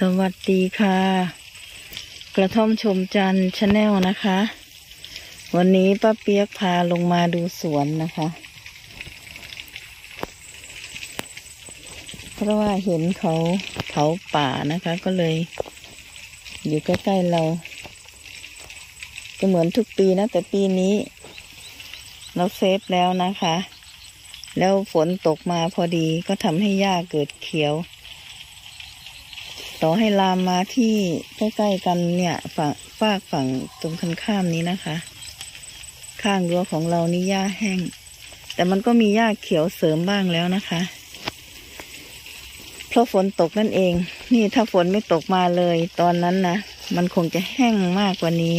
สวัสดีค่ะ กระท่อมชมจันทร์ชาแนลนะคะ วันนี้ป้าเปียกพาลงมาดูสวนนะคะ เพราะว่าเห็นเขาเผาป่านะคะ ก็เลย อยู่ใกล้ๆเรา ก็เหมือนทุกปีนะ แต่ปีนี้ เรา safe แล้วนะคะ แล้วฝนตกมาพอดีก็ทำให้หญ้าเกิดเขียว ต่อให้ลามมาที่ใกล้ๆกันเนี่ยฝั่งฝากฝั่งตรงคันข้ามนี้นะคะ ข้างรั้วของเรานี่หญ้าแห้ง แต่มันก็มีหญ้าเขียวเสริมบ้างแล้วนะคะ เพราะฝนตกนั่นเอง นี่ถ้าฝนไม่ตกมาเลย ตอนนั้นนะมันคงจะแห้งมากกว่านี้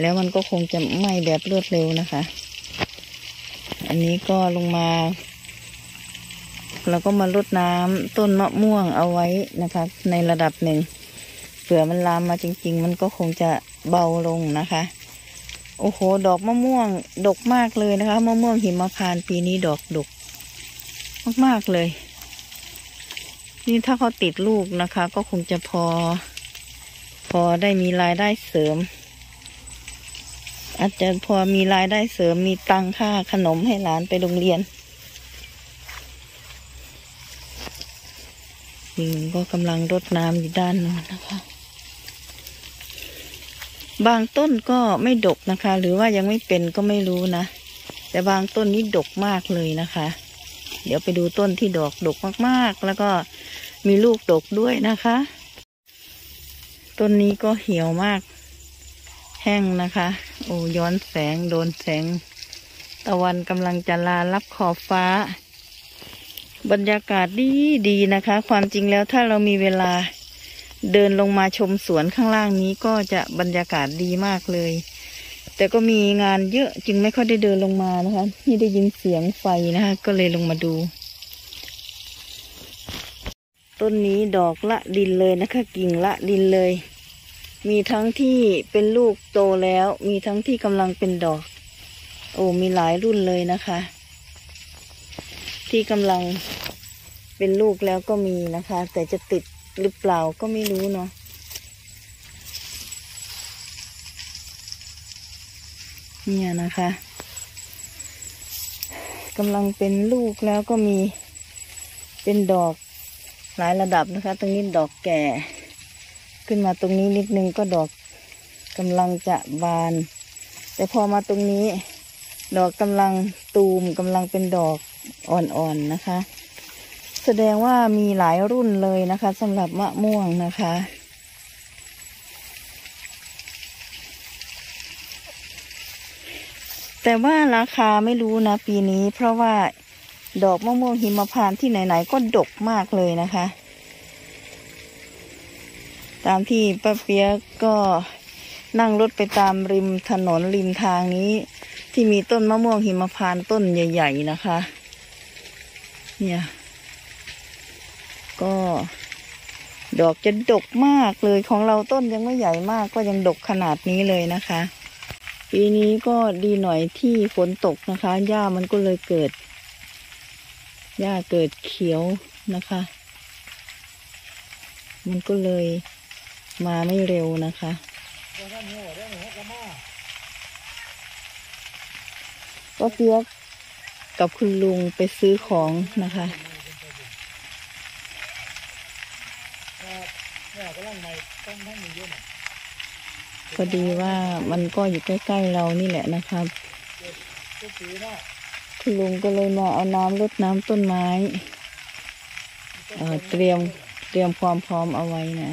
แล้วมันก็คงจะไหม้แบบรวดเร็วนะคะ อันนี้ก็ลงมา เราก็มาลดน้ำต้นมะม่วงเอาไว้นะคะ ในระดับหนึ่งเผื่อมันลามมาจริง ๆ มันก็คงจะเบาลงนะคะ โอ้โห ดอกมะม่วงดกมากเลยนะคะมะม่วงหิมพานต์ปีนี้ดอกดกมากๆเลย นี่ถ้าเขาติดลูกนะคะ ก็คงจะพอ พอได้มีรายได้เสริม อาจจะพอมีรายได้เสริมมีตังค่าขนมให้หลานไปโรงเรียน นี่ก็กำลังรดน้ำอยู่ด้านโน้นนะคะ บางต้นก็ไม่ดกนะคะ หรือว่ายังไม่เป็นก็ไม่รู้นะ แต่บางต้นนี้ดกมากเลยนะคะ เดี๋ยวไปดูต้นที่ดอกดกมากๆ แล้วก็มีลูกดกด้วยนะคะ ต้นนี้ก็เหี่ยวมาก แห้งนะคะ โอ้ย้อนแสงโดนแสง ตะวันกำลังจะลารับขอบฟ้า บรรยากาศดีดีนะคะ ความจริงแล้วถ้าเรามีเวลาเดินลงมาชมสวนข้างล่างนี้ก็จะบรรยากาศดีมากเลย แต่ก็มีงานเยอะจึงไม่ค่อยได้เดินลงมานะคะ นี่ได้ยินเสียงไฟนะคะ ก็เลยลงมาดู ต้นนี้ดอกละดินเลยนะคะ กิ่งละดินเลย มีทั้งที่เป็นลูกโตแล้ว มีทั้งที่กำลังเป็นดอก โอ้มีหลายรุ่นเลยนะคะ ที่กำลังเป็นลูกแล้วก็มีนะคะ แต่จะติดหรือเปล่าก็ไม่รู้เนาะเนี่ยนะคะกำลังเป็นลูกแล้วก็มีเป็นดอกหลายระดับนะคะ ตรงนี้ดอกแก่ ขึ้นมาตรงนี้นิดนึงก็ดอกกำลังจะบาน แต่พอมาตรงนี้ ดอกกำลังตูมกำลังเป็นดอกอ่อนๆนะคะ แสดงว่ามีหลายรุ่นเลยนะคะสำหรับมะม่วงนะคะ แต่ว่าราคาไม่รู้นะปีนี้ เพราะว่าดอกมะม่วงหิมพานต์ที่ไหนๆก็ดกมากเลยนะคะ ตามที่ป้าเปียกก็นั่งรถไปตามริมถนนริมทางนี้ ที่มีต้นมะม่วงหิมพานต์ต้นใหญ่ ๆ นะคะ เนี่ย ก็ ดอกจะดกมากเลยของเราต้นยังไม่ใหญ่มากก็ยังดกขนาดนี้เลยนะคะ ปีนี้ก็ดีหน่อยที่ฝนตกนะคะหญ้ามันก็เลยเกิดหญ้าเกิดเขียวนะคะ มันก็เลยมาไม่เร็วนะคะ ก็เปียกกับคุณลุงไปซื้อของนะคะพอดีว่ามันก็อยู่ใกล้ๆเรานี่แหละนะครับ คุณลุงก็เลยมาเอาน้ำรดน้ำต้นไม้เอ่อเตรียมเตรียมความพร้อมเอาไว้นะ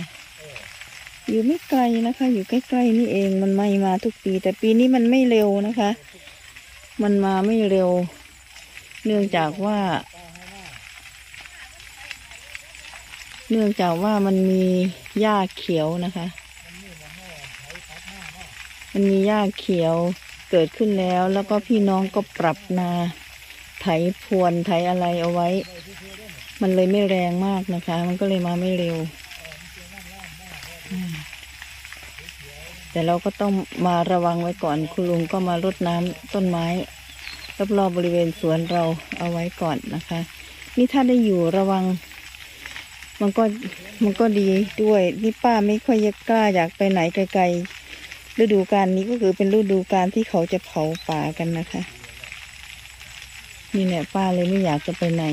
อยู่ไม่ไกลนะคะ อยู่ใกล้ๆนี่เองมันไม่มาทุกปี แต่ปีนี้มันไม่เร็วนะคะ มันมาไม่เร็ว เนื่องจากว่า เนื่องจากว่ามันมีหญ้าเขียวนะคะ มันมีหญ้าเขียวเกิดขึ้นแล้ว แล้วก็พี่น้องก็ปรับนา ไถพรวนไถอะไรเอาไว้ มันเลยไม่แรงมากนะคะ มันก็เลยมาไม่เร็ว แต่เราก็ต้องมาระวังไว้ก่อน คุณลุงก็มารดน้ำต้นไม้รอบๆบบริเวณสวนเราเอาไว้ก่อนนะคะ นี่ถ้าได้อยู่ระวัง มันก็มันก็ดีด้วยนี่ป้าไม่ค่อยจะกล้าอยากไปไหนไกลๆฤดูกาลนี้ก็คือเป็นฤดูกาลที่เขาจะเผาป่ากันนะคะ นี่แหละป้าเลยไม่อยากจะไปไหน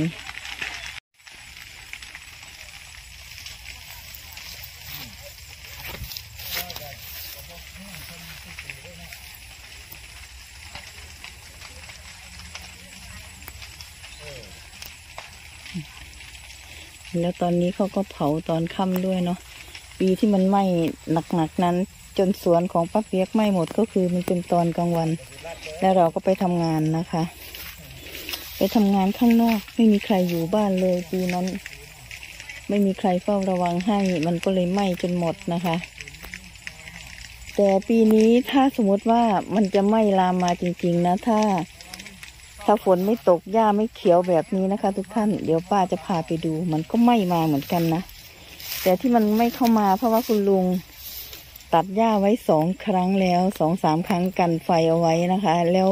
แล้วตอนนี้เขาก็เผาตอนค่ำด้วยเนาะปีที่มันไหม้หนักๆนั้น จนสวนของป้าเปียกไหม้หมดก็คือมันเป็นตอนกลางวัน แล้วเราก็ไปทำงานนะคะ ไปทำงานข้างนอกไม่มีใครอยู่บ้านเลยปีนั้น ไม่มีใครเฝ้าระวังให้มันก็เลยไหม้จนหมดนะคะ แต่ปีนี้ถ้าสมมติว่ามันจะไหม้ลามมาจริง ๆ นะถ้า ถ้าฝนไม่ตกหญ้าไม่เขียวแบบนี้นะคะ ทุกท่านเดี๋ยวป้าจะพาไปดู มันก็ไม้มาเหมือนกันนะแต่ที่มันไม่เข้ามาเพราะว่าคุณลุงตัดหญ้าไว้สองครั้งแล้วสองสามครั้งกันไฟเอาไว้นะคะ แล้ว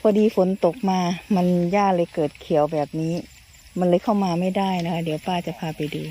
พอดีฝนตกมา มันหญ้าเลยเกิดเขียวแบบนี้ มันเลยเข้ามาไม่ได้นะคะ เดี๋ยวป้าจะพาไปดู